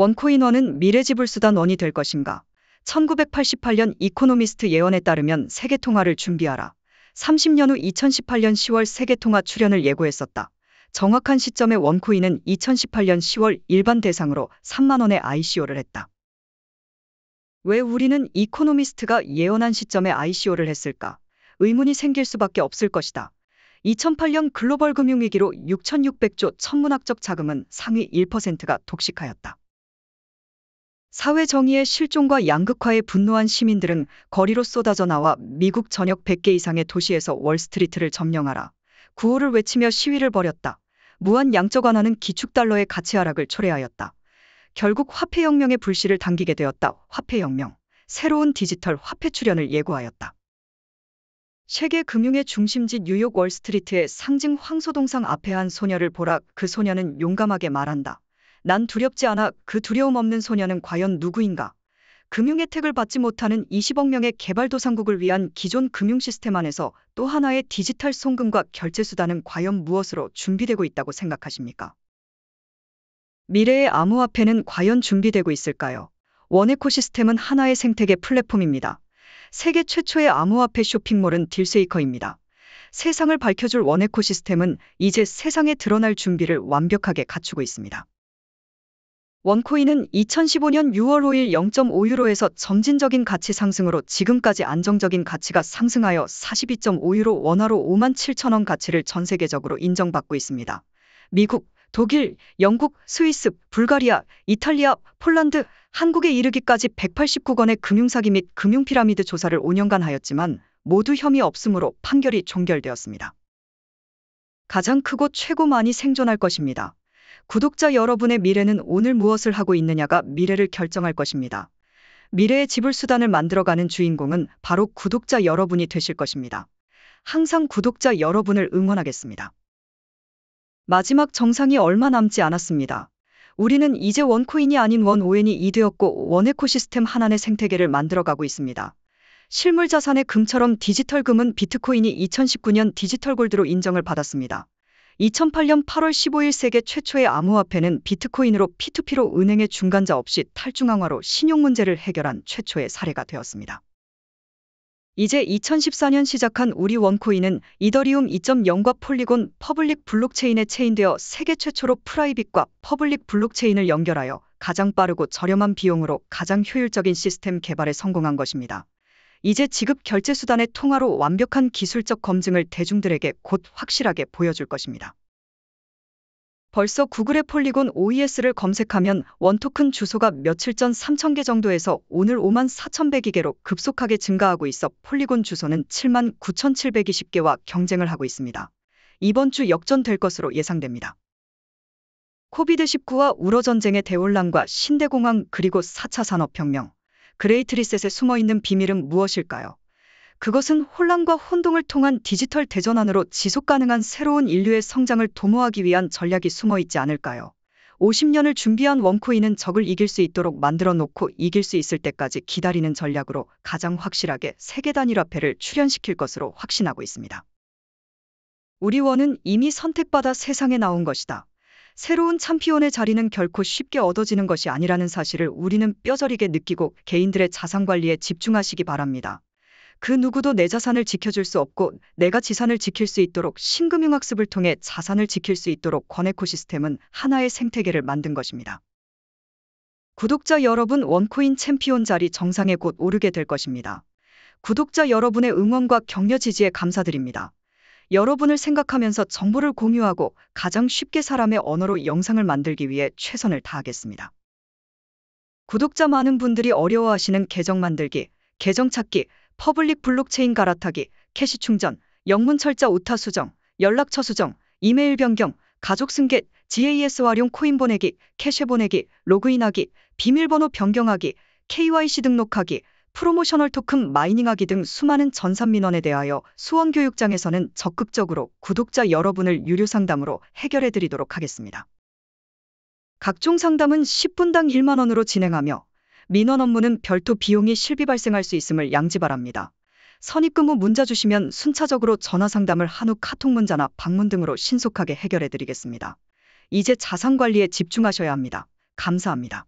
원코인원은 미래 지불 수단 원이 될 것인가? 1988년 이코노미스트 예언에 따르면 세계 통화를 준비하라. 30년 후 2018년 10월 세계 통화 출현을 예고했었다. 정확한 시점에 원코인은 2018년 10월 일반 대상으로 3만 원의 ICO를 했다. 왜 우리는 이코노미스트가 예언한 시점에 ICO를 했을까? 의문이 생길 수밖에 없을 것이다. 2008년 글로벌 금융위기로 6,600조 천문학적 자금은 상위 1%가 독식하였다. 사회 정의의 실종과 양극화에 분노한 시민들은 거리로 쏟아져 나와 미국 전역 100개 이상의 도시에서 월스트리트를 점령하라. 구호를 외치며 시위를 벌였다. 무한 양적 완화는 기축달러의 가치 하락을 초래하였다. 결국 화폐혁명의 불씨를 당기게 되었다. 화폐혁명. 새로운 디지털 화폐 출현을 예고하였다. 세계 금융의 중심지 뉴욕 월스트리트의 상징 황소동상 앞에 한 소녀를 보라. 그 소녀는 용감하게 말한다. 난 두렵지 않아. 그 두려움 없는 소녀는 과연 누구인가? 금융 혜택을 받지 못하는 20억 명의 개발도상국을 위한 기존 금융 시스템 안에서 또 하나의 디지털 송금과 결제 수단은 과연 무엇으로 준비되고 있다고 생각하십니까? 미래의 암호화폐는 과연 준비되고 있을까요? One Ecosystem은 하나의 생태계 플랫폼입니다. 세계 최초의 암호화폐 쇼핑몰은 DealShaker입니다. 세상을 밝혀줄 One Ecosystem은 이제 세상에 드러날 준비를 완벽하게 갖추고 있습니다. 원코인은 2015년 6월 5일 0.5유로에서 점진적인 가치 상승으로 지금까지 안정적인 가치가 상승하여 42.5유로 원화로 5만 7천 원 가치를 전 세계적으로 인정받고 있습니다. 미국, 독일, 영국, 스위스, 불가리아, 이탈리아, 폴란드, 한국에 이르기까지 189건의 금융사기 및 금융피라미드 조사를 5년간 하였지만 모두 혐의 없음으로 판결이 종결되었습니다. 가장 크고 최고 많이 생존할 것입니다. 구독자 여러분의 미래는 오늘 무엇을 하고 있느냐가 미래를 결정할 것입니다. 미래의 지불 수단을 만들어가는 주인공은 바로 구독자 여러분이 되실 것입니다. 항상 구독자 여러분을 응원하겠습니다. 마지막 정상이 얼마 남지 않았습니다. 우리는 이제 원코인이 아닌 원오엔이 이되었고 원에코 시스템 하나의 생태계를 만들어가고 있습니다. 실물 자산의 금처럼 디지털 금은 비트코인이 2019년 디지털 골드로 인정을 받았습니다. 2008년 8월 15일 세계 최초의 암호화폐는 비트코인으로 P2P로 은행의 중간자 없이 탈중앙화로 신용 문제를 해결한 최초의 사례가 되었습니다. 이제 2014년 시작한 우리 원코인은 이더리움 2.0과 폴리곤 public 블록체인에 체인되어 세계 최초로 private과 public 블록체인을 연결하여 가장 빠르고 저렴한 비용으로 가장 효율적인 시스템 개발에 성공한 것입니다. 이제 지급 결제 수단의 통화로 완벽한 기술적 검증을 대중들에게 곧 확실하게 보여줄 것입니다. 벌써 구글의 폴리곤 OES를 검색하면 원토큰 주소가 며칠 전 3,000개 정도에서 오늘 5만 4,100개로 급속하게 증가하고 있어 폴리곤 주소는 7만 9,720개와 경쟁을 하고 있습니다. 이번 주 역전될 것으로 예상됩니다. COVID19와 우러 전쟁의 대혼란과 신대공황 그리고 4차 산업혁명, Great Reset에 숨어 있는 비밀은 무엇일까요? 그것은 혼란과 혼동을 통한 디지털 대전환으로 지속 가능한 새로운 인류의 성장을 도모하기 위한 전략이 숨어 있지 않을까요? 50년을 준비한 원코인은 적을 이길 수 있도록 만들어 놓고 이길 수 있을 때까지 기다리는 전략으로 가장 확실하게 세계 단일화폐를 출현시킬 것으로 확신하고 있습니다. 우리 원은 이미 선택받아 세상에 나온 것이다. 새로운 챔피온의 자리는 결코 쉽게 얻어지는 것이 아니라는 사실을 우리는 뼈저리게 느끼고 개인들의 자산 관리에 집중하시기 바랍니다. 그 누구도 내 자산을 지켜줄 수 없고 내가 지산을 지킬 수 있도록 신금융학습을 통해 자산을 지킬 수 있도록 권에코 시스템은 하나의 생태계를 만든 것입니다. 구독자 여러분 원코인 챔피온 자리 정상에 곧 오르게 될 것입니다. 구독자 여러분의 응원과 격려 지지에 감사드립니다. 여러분을 생각하면서 정보를 공유하고 가장 쉽게 사람의 언어로 영상을 만들기 위해 최선을 다하겠습니다. 구독자 많은 분들이 어려워하시는 계정 만들기, 계정 찾기, public 블록체인 갈아타기, 캐시 충전, 영문 철자 오타 수정, 연락처 수정, 이메일 변경, 가족 승계, GAS 활용 코인 보내기, 캐시 보내기, 로그인하기, 비밀번호 변경하기, KYC 등록하기, promotional 토큰 mining하기 등 수많은 전산 민원에 대하여 수원 교육장에서는 적극적으로 구독자 여러분을 유료 상담으로 해결해 드리도록 하겠습니다. 각종 상담은 10분당 1만 원으로 진행하며 민원 업무는 별도 비용이 실비 발생할 수 있음을 양지 바랍니다. 선입금 후 문자 주시면 순차적으로 전화 상담을 한 후 카톡 문자나 방문 등으로 신속하게 해결해 드리겠습니다. 이제 자산 관리에 집중하셔야 합니다. 감사합니다.